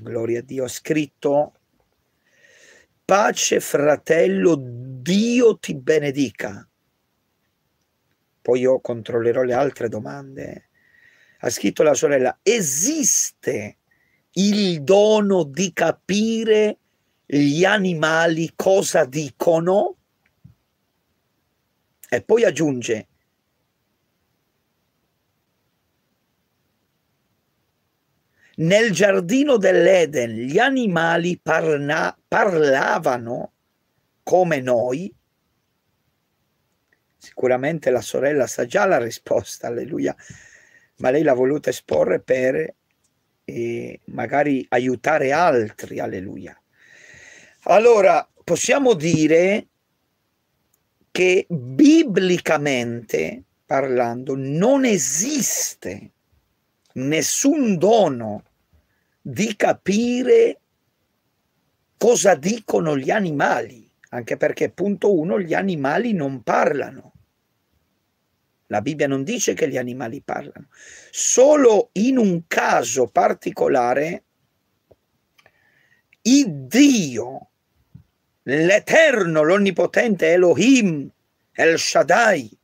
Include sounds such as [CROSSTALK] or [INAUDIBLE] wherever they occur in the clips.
Gloria a Dio, ha scritto pace fratello, Dio ti benedica. Poi io controllerò le altre domande. Ha scritto la sorella, esiste il dono di capire gli animali cosa dicono? E poi aggiunge, nel giardino dell'Eden gli animali parla, parlavano come noi? Sicuramente la sorella sa già la risposta, alleluia, ma lei l'ha voluta esporre per eh, magari aiutare altri, alleluia. Allora, possiamo dire che biblicamente parlando non esiste nessun dono di capire cosa dicono gli animali, anche perché punto uno, gli animali non parlano. La Bibbia non dice che gli animali parlano. Solo in un caso particolare, il Dio l'Eterno, l'Onnipotente Elohim, El Shaddai,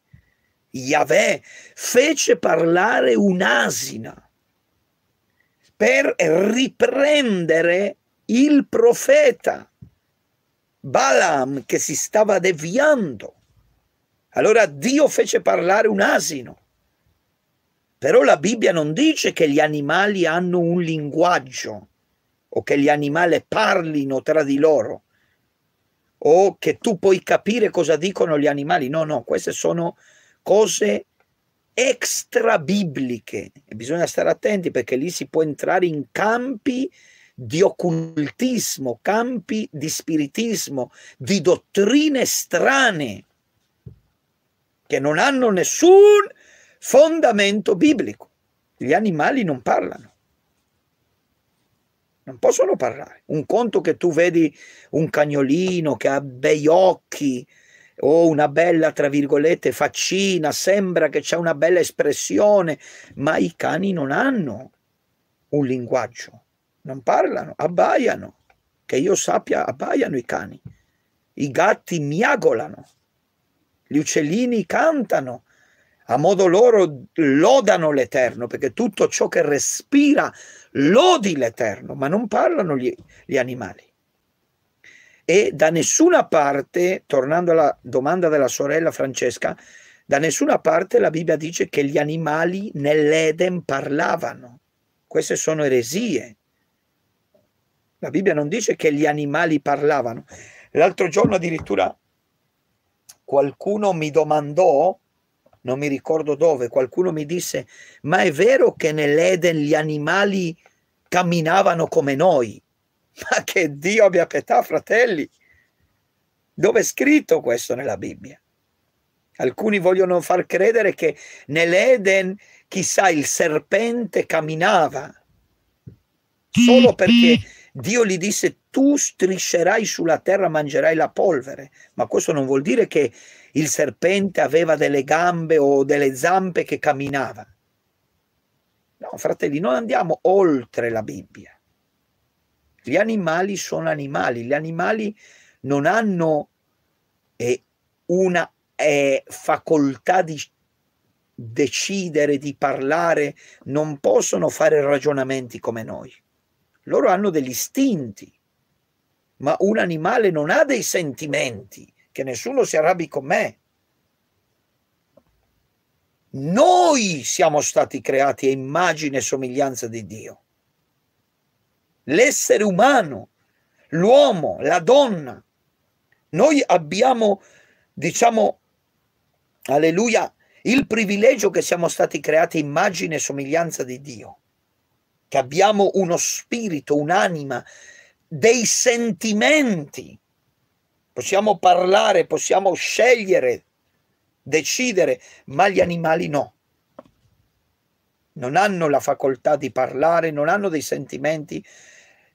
Yahweh, fece parlare un'asina per riprendere il profeta Balaam che si stava deviando. Allora Dio fece parlare un asino. Però la Bibbia non dice che gli animali hanno un linguaggio o che gli animali parlino tra di loro o che tu puoi capire cosa dicono gli animali. No, no, queste sono cose extra bibliche e bisogna stare attenti perché lì si può entrare in campi di occultismo, campi di spiritismo, di dottrine strane che non hanno nessun fondamento biblico. Gli animali non parlano non possono parlare. Un conto che tu vedi un cagnolino che ha bei occhi o una bella, tra virgolette, faccina, sembra che c'è una bella espressione, ma i cani non hanno un linguaggio, non parlano, abbaiano. Che io sappia, abbaiano i cani. I gatti miagolano, gli uccellini cantano, a modo loro lodano l'Eterno, perché tutto ciò che respira lodi l'Eterno, ma non parlano gli, gli animali. E da nessuna parte, tornando alla domanda della sorella Francesca, da nessuna parte la Bibbia dice che gli animali nell'Eden parlavano. Queste sono eresie. La Bibbia non dice che gli animali parlavano. L'altro giorno addirittura qualcuno mi domandò non mi ricordo dove, qualcuno mi disse, ma è vero che nell'Eden gli animali camminavano come noi? Ma che Dio abbia pietà, fratelli! Dove è scritto questo nella Bibbia? Alcuni vogliono far credere che nell'Eden, chissà, il serpente camminava solo perché Dio gli disse tu striscerai sulla terra, mangerai la polvere, ma questo non vuol dire che il serpente aveva delle gambe o delle zampe che camminava. No, fratelli, noi andiamo oltre la Bibbia. Gli animali sono animali, gli animali non hanno eh, una eh, facoltà di decidere, di parlare, non possono fare ragionamenti come noi. Loro hanno degli istinti, ma un animale non ha dei sentimenti che nessuno si arrabbi con me. Noi siamo stati creati a immagine e somiglianza di Dio. L'essere umano, l'uomo, la donna. Noi abbiamo, diciamo, alleluia, il privilegio che siamo stati creati immagine e somiglianza di Dio, che abbiamo uno spirito, un'anima, dei sentimenti Possiamo parlare, possiamo scegliere, decidere, ma gli animali no. Non hanno la facoltà di parlare, non hanno dei sentimenti,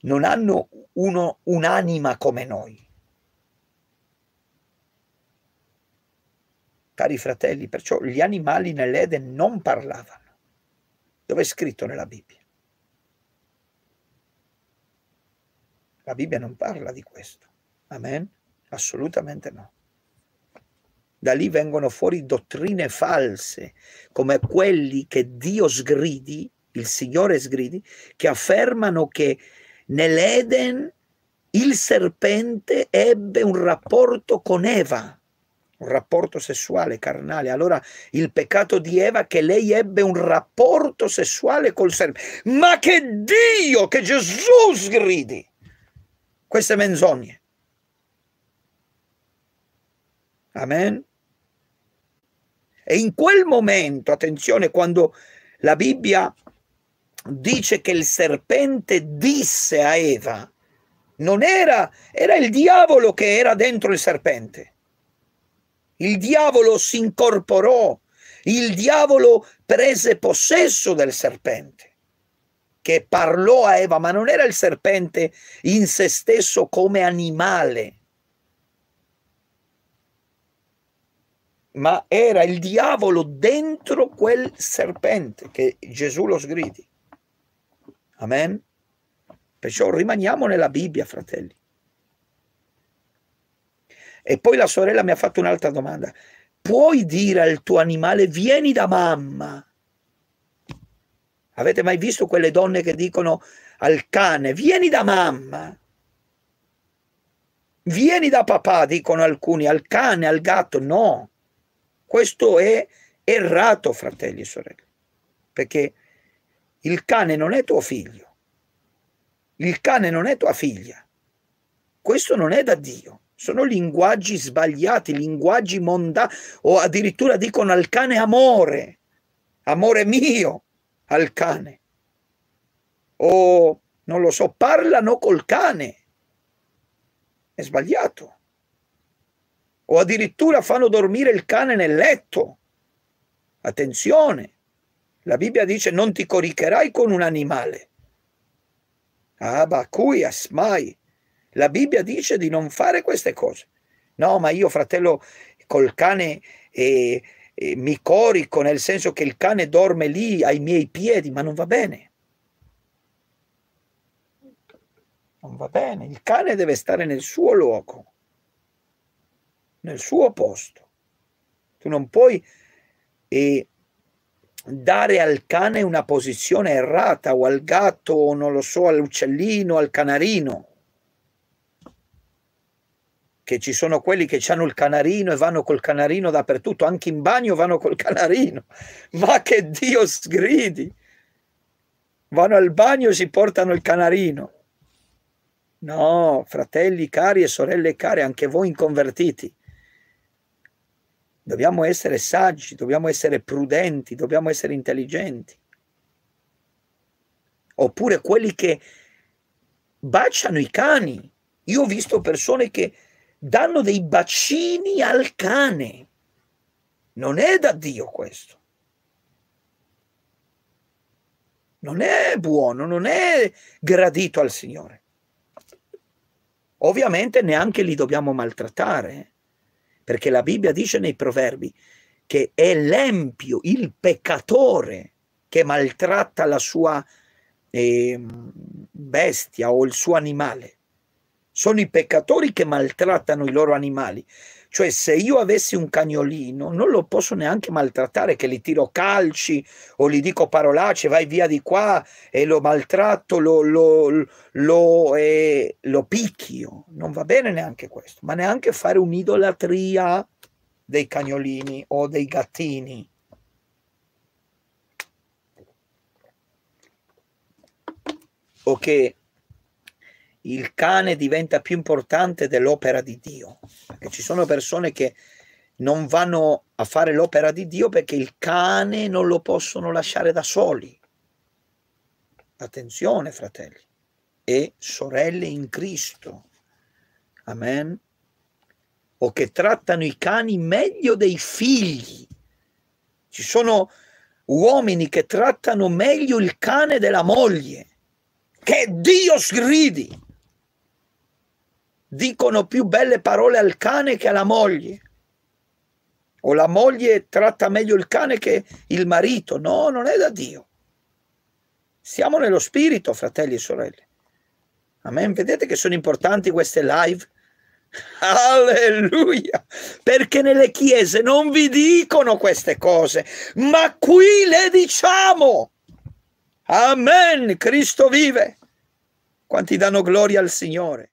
non hanno uno, un'anima come noi. Cari fratelli, perciò gli animali nell'Eden non parlavano. Dove è scritto nella Bibbia? La Bibbia non parla di questo. Amen? Assolutamente no. Da lì vengono fuori dottrine false, come quelli che Dio sgridi, il Signore sgridi, che affermano che nell'Eden il serpente ebbe un rapporto con Eva un rapporto sessuale carnale. Allora il peccato di Eva che lei ebbe un rapporto sessuale col serpente. Ma che Dio, che Gesù sgridi queste menzogne. Amen. E in quel momento, attenzione, quando la Bibbia dice che il serpente disse a Eva, non era, era il diavolo che era dentro il serpente. Il diavolo si incorporò, il diavolo prese possesso del serpente che parlò a Eva, ma non era il serpente in se stesso come animale, ma era il diavolo dentro quel serpente che Gesù lo sgridi. Amen. Perciò rimaniamo nella Bibbia, fratelli. E poi la sorella mi ha fatto un'altra domanda. Puoi dire al tuo animale vieni da mamma? Avete mai visto quelle donne che dicono al cane vieni da mamma? Vieni da papà, dicono alcuni, al cane, al gatto. No, questo è errato, fratelli e sorelle, perché il cane non è tuo figlio, il cane non è tua figlia, questo non è da Dio sono linguaggi sbagliati, linguaggi mondani, o addirittura dicono al cane amore, amore mio al cane. O non lo so, parlano col cane. È sbagliato. O addirittura fanno dormire il cane nel letto. Attenzione, la Bibbia dice non ti coricherai con un animale. Abacuias, mai. La Bibbia dice di non fare queste cose. No, ma io, fratello, col cane eh, eh, mi corico, nel senso che il cane dorme lì ai miei piedi, ma non va bene. Non va bene. Il cane deve stare nel suo luogo, nel suo posto. Tu non puoi eh, dare al cane una posizione errata o al gatto o non lo so, all'uccellino, al canarino che ci sono quelli che hanno il canarino e vanno col canarino dappertutto, anche in bagno vanno col [LAUGHS] canarino. Ma che Dio sgridi! Vanno al bagno e si portano il canarino. No, fratelli cari e sorelle care, anche voi inconvertiti. Dobbiamo essere saggi, dobbiamo essere prudenti, dobbiamo essere intelligenti. Oppure quelli che baciano i cani. Io ho visto persone che danno dei bacini al cane. Non è da Dio questo. Non è buono, non è gradito al Signore. Ovviamente neanche li dobbiamo maltrattare, eh, perché la Bibbia dice nei proverbi che è l'empio, il peccatore che maltratta la sua eh, bestia o il suo animale sono i peccatori che maltrattano i loro animali. Cioè, se io avessi un cagnolino, non lo posso neanche maltrattare, che gli tiro calci o gli dico parolacce, vai via di qua e lo maltratto, lo, lo, lo, eh, lo picchio. Non va bene neanche questo, ma neanche fare un'idolatria dei cagnolini o dei gattini. O che il cane diventa più importante dell'opera di Dio. Perché ci sono persone che non vanno a fare l'opera di Dio perché il cane non lo possono lasciare da soli. Attenzione, fratelli e sorelle in Cristo. Amen. O che trattano i cani meglio dei figli. Ci sono uomini che trattano meglio il cane della moglie. Che Dio sgridi dicono più belle parole al cane che alla moglie. O la moglie tratta meglio il cane che il marito. No, non è da Dio. Siamo nello spirito, fratelli e sorelle. Amen. Vedete che sono importanti queste live? [LAUGHS] Alleluia! Perché nelle chiese non vi dicono queste cose, ma qui le diciamo. Amen. Cristo vive. Quanti danno gloria al Signore.